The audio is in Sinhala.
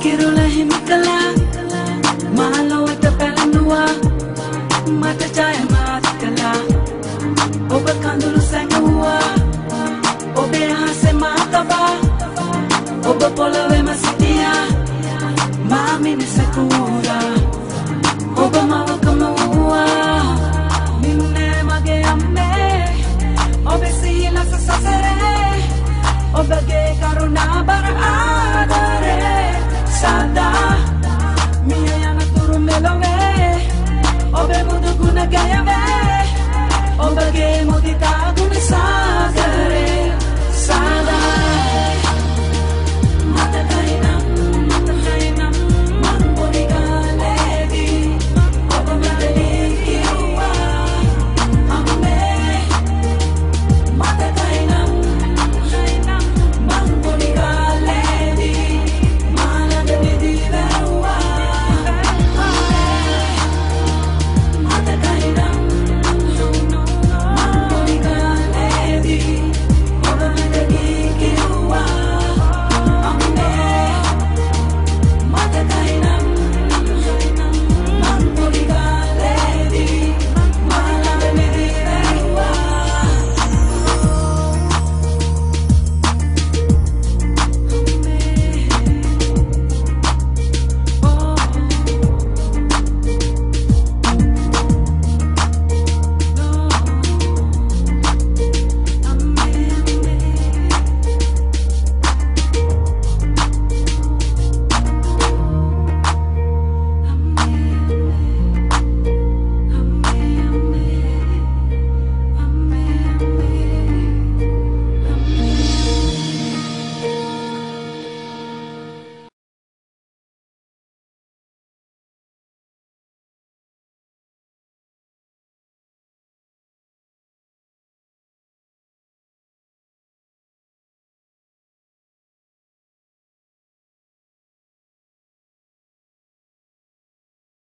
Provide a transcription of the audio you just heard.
කිරුල හිමිකලා මාලොවට පැළඳුවා මට ජයමාත් කලා ඔබ කඳුරු සැඟවුවා ඔබේ හසේ මාතබා ඔබ පොළොවෙම සිටියා මා මිනිසකූරා ඔබ මව ගුණ ගයවේ ඔබගේ මුදිතා